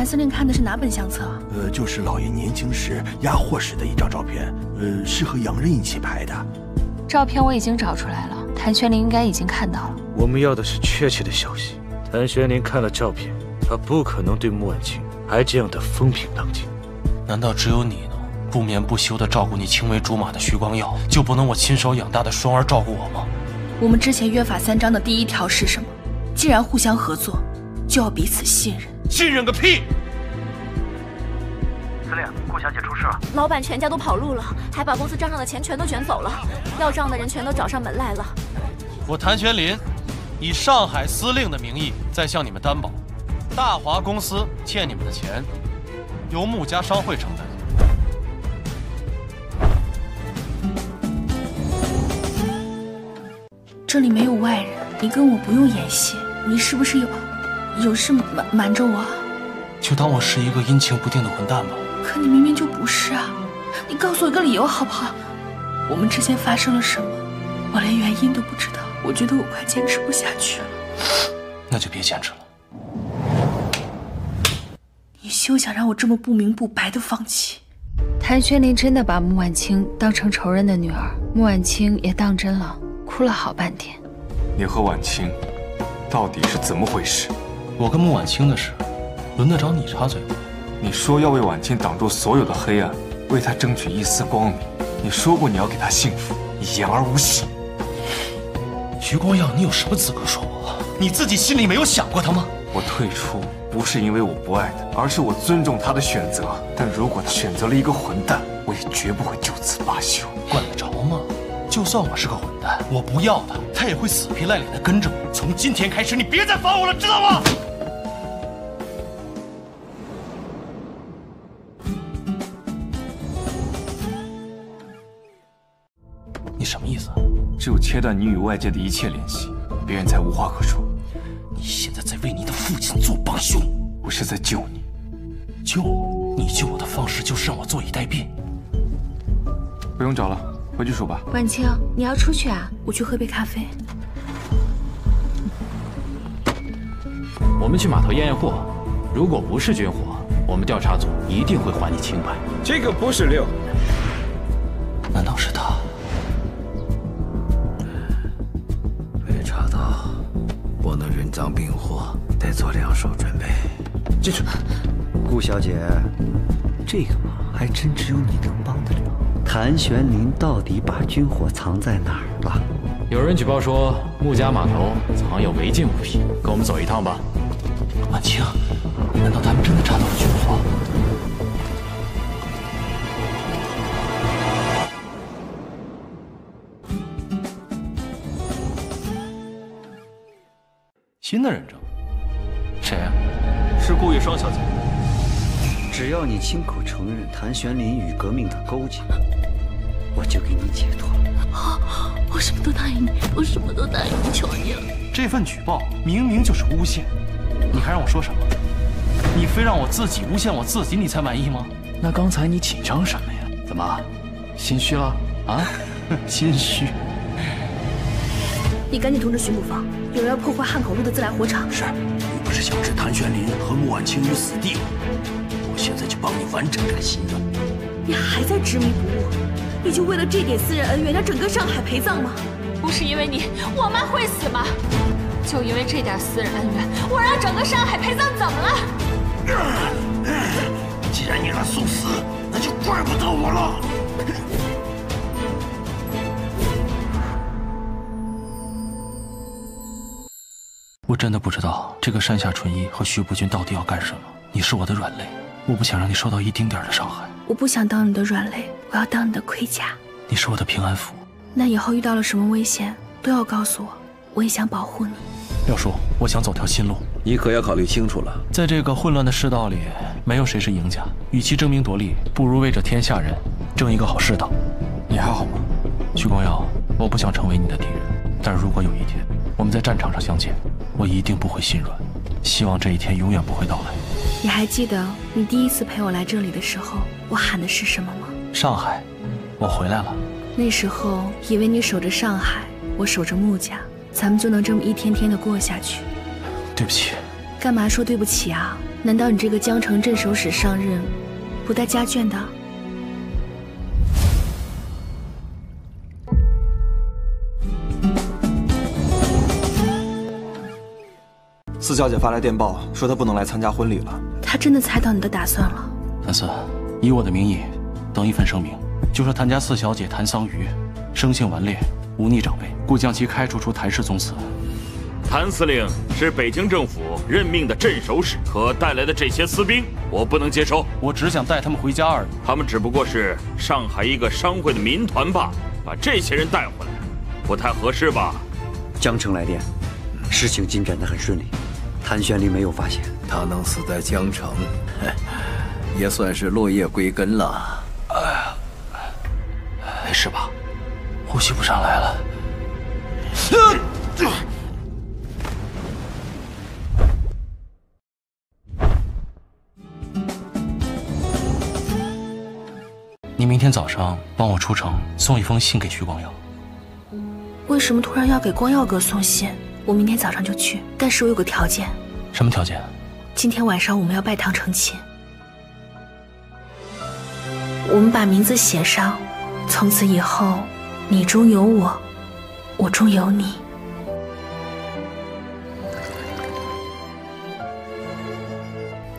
谭司令看的是哪本相册？呃，就是老爷年轻时押货时的一张照片，呃，是和洋人一起拍的。照片我已经找出来了，谭玄林应该已经看到了。我们要的是确切的消息。谭玄林看了照片，他不可能对穆婉清还这样的风平浪静。难道只有你呢？不眠不休的照顾你青梅竹马的徐光耀，就不能我亲手养大的双儿照顾我吗？我们之前约法三章的第一条是什么？既然互相合作，就要彼此信任。信任个屁！司令，顾小姐出事了，老板全家都跑路了，还把公司账上的钱全都卷走了，要账的人全都找上门来了。我谭玄林以上海司令的名义在向你们担保，大华公司欠你们的钱由穆家商会承担。这里没有外人，你跟我不用演戏。你是不是有有事瞒瞒着我？就当我是一个阴晴不定的混蛋吧。可你明明就不是啊！你告诉我一个理由好不好？我们之间发生了什么？我连原因都不知道。我觉得我快坚持不下去了。那就别坚持了。你休想让我这么不明不白的放弃。谭轩林真的把穆婉清当成仇人的女儿，穆婉清也当真了。哭了好半天。你和婉清到底是怎么回事？我跟穆婉清的事，轮得着你插嘴吗？你说要为婉清挡住所有的黑暗，为她争取一丝光明。你说过你要给她幸福，你言而无信。徐光耀，你有什么资格说我？你自己心里没有想过他吗？我退出不是因为我不爱他，而是我尊重他的选择。但如果他选择了一个混蛋，我也绝不会就此罢休。管得着吗？就算我是个混蛋，我不要他，他也会死皮赖脸的跟着我。从今天开始，你别再烦我了，知道吗？你什么意思？只有切断你与外界的一切联系，别人才无话可说。你现在在为你的父亲做帮凶，我是在救你。救你？你救我的方式就是让我坐以待毙。不用找了。回去数吧。婉清，你要出去啊？我去喝杯咖啡。我们去码头验验货，如果不是军火，我们调查组一定会还你清白。这个不是六，难道是他？能人赃并获，得做两手准备。进去。顾小姐，这个忙还真只有你能帮得了。谭玄林到底把军火藏在哪儿了？有人举报说穆家码头藏有违禁物品，跟我们走一趟吧。婉清，难道他们真的查到了军火？新的人证？谁啊？是顾玉霜小姐。只要你亲口承认谭玄林与革命党勾结。我就给你解脱。好，我什么都答应你，我什么都答应你，求你了。这份举报明明就是诬陷，你还让我说什么？你非让我自己诬陷我自己，你才满意吗？那刚才你紧张什么呀？怎么，心虚了？啊？心虚？你赶紧通知巡捕房，有人要破坏汉口路的自来火厂。是，你不是想置谭玄林和穆婉清于死地吗？我现在就帮你完成这个心愿。你还在执迷不悟？你就为了这点私人恩怨，让整个上海陪葬吗？不是因为你，我妈会死吗？就因为这点私人恩怨，我让整个上海陪葬，怎么了？既然你让送死，那就怪不得我了。我真的不知道这个山下纯一和徐步军到底要干什么。你是我的软肋，我不想让你受到一丁点的伤害。我不想当你的软肋，我要当你的盔甲。你是我的平安符。那以后遇到了什么危险，都要告诉我，我也想保护你。廖叔，我想走条新路，你可要考虑清楚了。在这个混乱的世道里，没有谁是赢家。与其争名夺利，不如为这天下人争一个好世道。你还好吗，徐光耀？我不想成为你的敌人，但如果有一天我们在战场上相见，我一定不会心软。希望这一天永远不会到来。你还记得你第一次陪我来这里的时候，我喊的是什么吗？上海，我回来了。那时候以为你守着上海，我守着穆家，咱们就能这么一天天的过下去。对不起。干嘛说对不起啊？难道你这个江城镇守使上任，不带家眷的？四小姐发来电报，说她不能来参加婚礼了。她真的猜到你的打算了。谭四，以我的名义登一份声明，就说谭家四小姐谭桑榆生性顽劣，忤逆长辈，故将其开除出谭氏宗祠。谭司令是北京政府任命的镇守使，可带来的这些私兵，我不能接收。我只想带他们回家而已。他们只不过是上海一个商会的民团罢了，把这些人带回来，不太合适吧？江城来电，事情进展得很顺利，谭玄林没有发现。他能死在江城，也算是落叶归根了。哎呀，没事吧？呼吸不上来了。你明天早上帮我出城送一封信给徐光耀。为什么突然要给光耀哥送信？我明天早上就去，但是我有个条件。什么条件？今天晚上我们要拜堂成亲，我们把名字写上，从此以后你中有我，我中有你。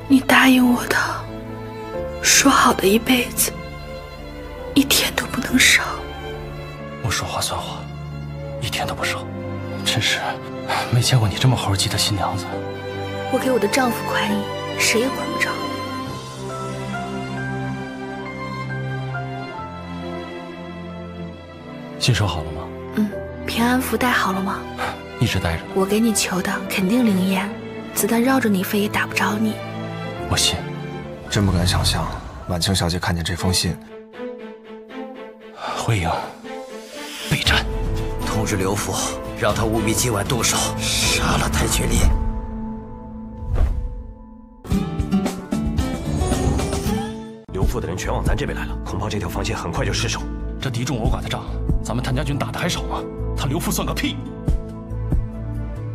你答应我的，说好的一辈子。一天都不能少。我说话算话，一天都不少。真是没见过你这么猴急的新娘子。我给我的丈夫宽衣，谁也管不着。信收好了吗？嗯。平安符带好了吗？一直带着。我给你求的肯定灵验，子弹绕着你飞也打不着你。我信。真不敢想象，晚清小姐看见这封信。回营备战，通知刘父，让他务必今晚动手杀了谭雪林。刘父的人全往咱这边来了，恐怕这条防线很快就失守。这敌众我寡的仗，咱们谭家军打的还少吗？他刘父算个屁！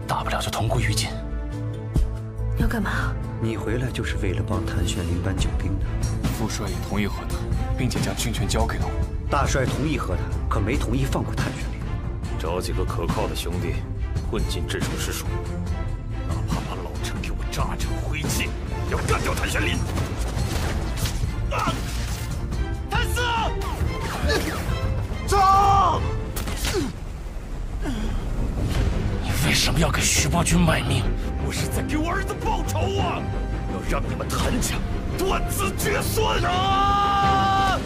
大不了就同归于尽。你要干嘛？你回来就是为了帮谭玄林搬救兵的。副帅也同意和谈，并且将军权交给了我。大帅同意和谈，可没同意放过谭玄林。找几个可靠的兄弟混进镇守师署，哪怕把老城给我炸成灰烬，要干掉谭玄林。啊！谭四，走！你为什么要给徐伯君卖命？我是在给我儿子报仇啊！要让你们谭家断子绝孙啊！